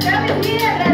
¡Ya me tierra!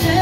Thank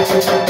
Música